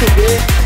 to be.